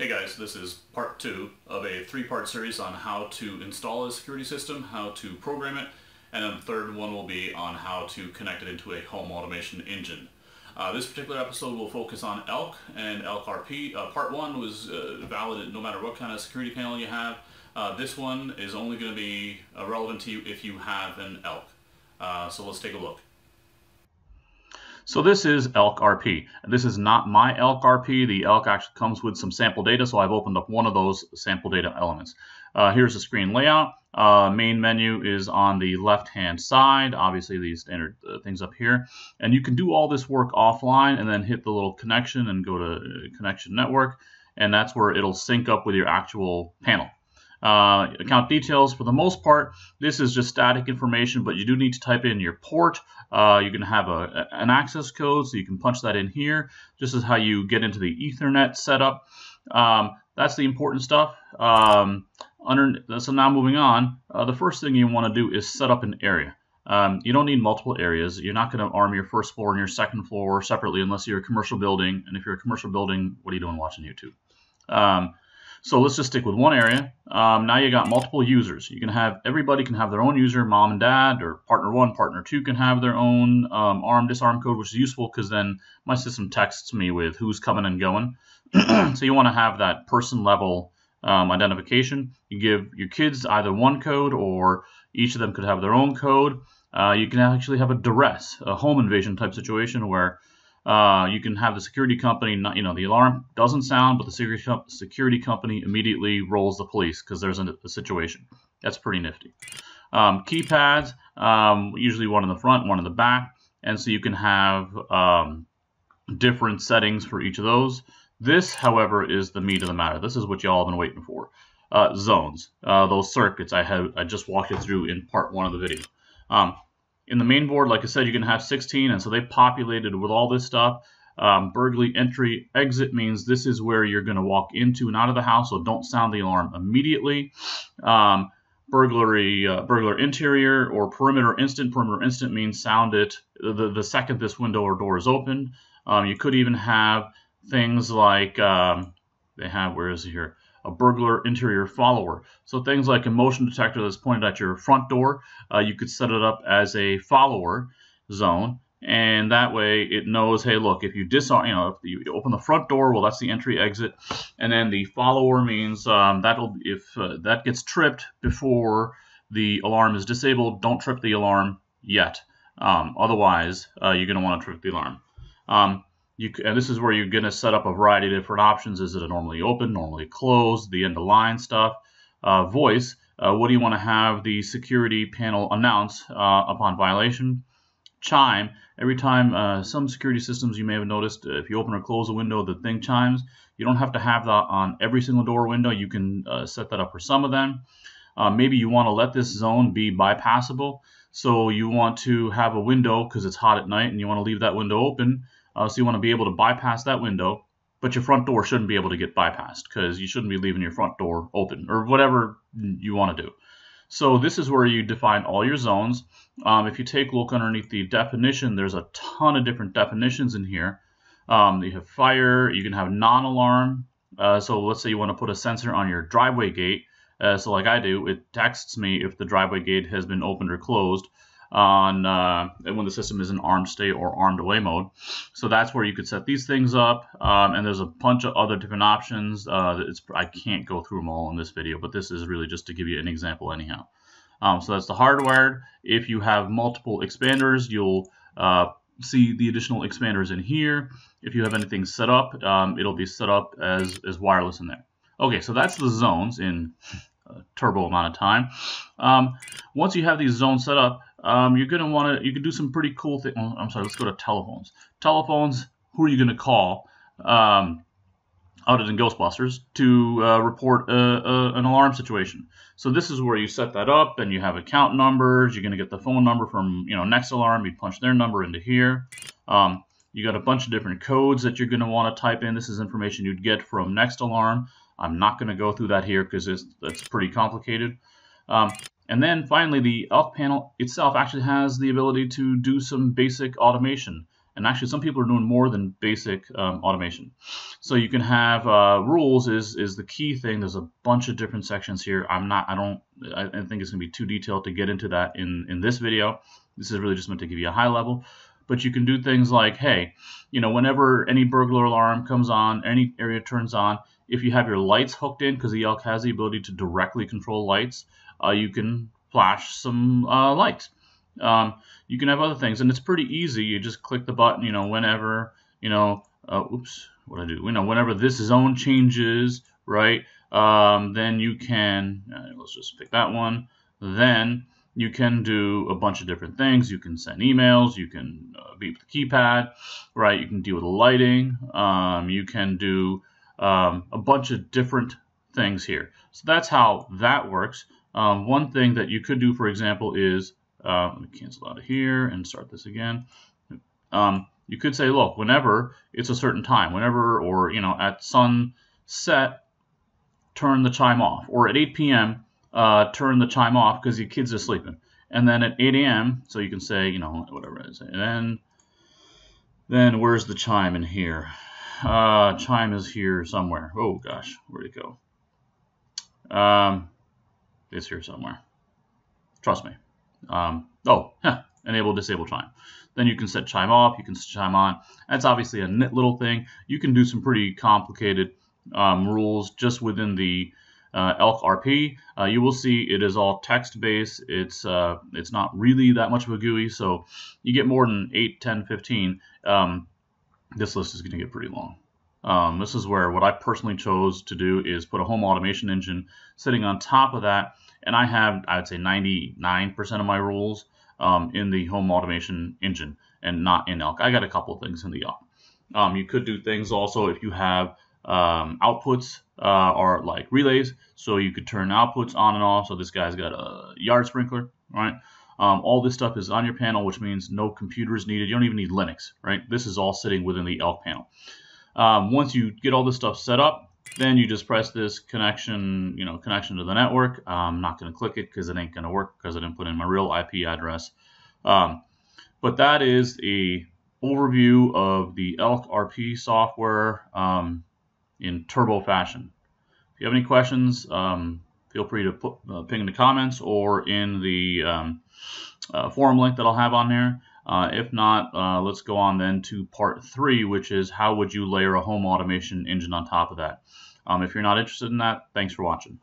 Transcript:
Hey guys, this is part two of a three-part series on how to install a security system, how to program it, and then the third one will be on how to connect it into a home automation engine. Uh, this particular episode will focus on ELK and ELK RP. Uh, part one was uh, valid no matter what kind of security panel you have. Uh, this one is only going to be uh, relevant to you if you have an ELK. Uh, so let's take a look. So this is ELK RP. This is not my ELK RP. The ELK actually comes with some sample data, so I've opened up one of those sample data elements. Uh, here's the screen layout. Uh, main menu is on the left-hand side. Obviously, these standard uh, things up here. And you can do all this work offline and then hit the little connection and go to uh, connection network. And that's where it'll sync up with your actual panel. Uh, account details, for the most part, this is just static information, but you do need to type in your port. Uh, you can have a, an access code, so you can punch that in here. This is how you get into the Ethernet setup. Um, that's the important stuff. Um, under, so now moving on, uh, the first thing you want to do is set up an area. Um, you don't need multiple areas. You're not going to arm your first floor and your second floor separately unless you're a commercial building. And if you're a commercial building, what are you doing watching YouTube? Um, so let's just stick with one area. Um, now you got multiple users. You can have everybody can have their own user, mom and dad, or partner one, partner two can have their own um, ARM disarm code, which is useful because then my system texts me with who's coming and going. so you want to have that person level um, identification. You give your kids either one code or each of them could have their own code. Uh, you can actually have a duress, a home invasion type situation where uh, you can have the security company, not, you know, the alarm doesn't sound, but the security, security company immediately rolls the police because there's a, a, situation. That's pretty nifty. Um, keypads, um, usually one in the front, one in the back, and so you can have um, different settings for each of those. This, however, is the meat of the matter. This is what y'all have been waiting for. Uh, zones, uh, those circuits I have I just walked you through in part one of the video. In the main board, like I said, you can have 16, and so they populated with all this stuff. Um, burglary entry exit means this is where you're going to walk into and out of the house, so don't sound the alarm immediately. Um, burglary, uh, burglar interior or perimeter instant. Perimeter instant means sound it the, the second this window or door is open. Um, you could even have things like um, they have, where is it here? A burglar interior follower. So things like a motion detector that's pointed at your front door, uh, you could set it up as a follower zone. And that way it knows, hey, look, if you disarm, you know, if you open the front door, well, that's the entry exit. And then the follower means um, that'll, if uh, that gets tripped before the alarm is disabled, don't trip the alarm yet. Um, otherwise, uh, you're going to want to trip the alarm. Um, you, and this is where you're going to set up a variety of different options. Is it a normally open, normally closed, the end of line stuff? Uh, voice, uh, what do you want to have the security panel announce uh, upon violation? Chime, every time uh, some security systems you may have noticed, if you open or close a window, the thing chimes. You don't have to have that on every single door window. You can uh, set that up for some of them. Uh, maybe you want to let this zone be bypassable. So you want to have a window because it's hot at night and you want to leave that window open. Uh, so you want to be able to bypass that window, but your front door shouldn't be able to get bypassed because you shouldn't be leaving your front door open or whatever you want to do. So this is where you define all your zones. Um, if you take a look underneath the definition, there's a ton of different definitions in here. Um, you have fire, you can have non-alarm. Uh, so let's say you want to put a sensor on your driveway gate. Uh, so like I do, it texts me if the driveway gate has been opened or closed on uh, when the system is in armed state or armed away mode. So that's where you could set these things up. Um, and there's a bunch of other different options. Uh, I can't go through them all in this video, but this is really just to give you an example anyhow. Um, so that's the hardwired. If you have multiple expanders, you'll uh, see the additional expanders in here. If you have anything set up, um, it'll be set up as, as wireless in there. Okay, so that's the zones in a turbo amount of time. Um, once you have these zones set up, um, you're going to want to, you can do some pretty cool things. I'm sorry, let's go to telephones. Telephones, who are you going to call um, other than Ghostbusters to uh, report a, a, an alarm situation? So this is where you set that up and you have account numbers. You're going to get the phone number from, you know, Next Alarm. You punch their number into here. Um, you got a bunch of different codes that you're going to want to type in. This is information you'd get from Next Alarm. I'm not going to go through that here because it's, it's pretty complicated. Um, and then finally, the ELK panel itself actually has the ability to do some basic automation. And actually, some people are doing more than basic um, automation. So you can have uh, rules is is the key thing. There's a bunch of different sections here. I'm not. I don't. I, think it's going to be too detailed to get into that in in this video. This is really just meant to give you a high level. But you can do things like, hey, you know, whenever any burglar alarm comes on, any area turns on, if you have your lights hooked in, because the ELK has the ability to directly control lights, you can flash some uh, lights. Um, you can have other things, and it's pretty easy. You just click the button, you know, whenever, you know, uh, oops, what I do, you know, whenever this zone changes, right? Um, then you can, uh, let's just pick that one. Then you can do a bunch of different things. You can send emails. You can uh, beep the keypad, right? You can deal with lighting. Um, you can do um, a bunch of different things here. So that's how that works. Um, one thing that you could do, for example, is uh, let me cancel out of here and start this again. Um, you could say, look, whenever it's a certain time, whenever or you know at sunset, turn the chime off, or at 8 p.m. Uh, turn the chime off because your kids are sleeping. And then at 8 a.m., so you can say, you know, whatever it is. And then, then where's the chime in here? Uh, chime is here somewhere. Oh gosh, where'd it go? Um, it's here somewhere. Trust me. Um, oh, yeah, enable disable chime. Then you can set chime off, you can set chime on. That's obviously a nit little thing. You can do some pretty complicated um, rules just within the uh, ELK RP. Uh, you will see it is all text based. It's uh, it's not really that much of a GUI, so you get more than 8, 10, 15. Um, this list is going to get pretty long. Um, this is where what I personally chose to do is put a home automation engine sitting on top of that and I have, I would say, 99% of my rules um, in the home automation engine and not in Elk. I got a couple things in the Elk. Um, you could do things also if you have um, outputs uh, or like relays, so you could turn outputs on and off. So this guy's got a yard sprinkler, right? Um, all this stuff is on your panel, which means no computers needed. You don't even need Linux, right? This is all sitting within the Elk panel. Um, once you get all this stuff set up, then you just press this connection, you know, connection to the network. I'm not going to click it because it ain't going to work because I didn't put in my real IP address. Um, but that is a overview of the ELK RP software um, in turbo fashion. If you have any questions, um, feel free to put, uh, ping in the comments or in the um, uh, forum link that I'll have on there. Uh, if not, uh, let's go on then to part three, which is how would you layer a home automation engine on top of that. Um, if you're not interested in that, thanks for watching.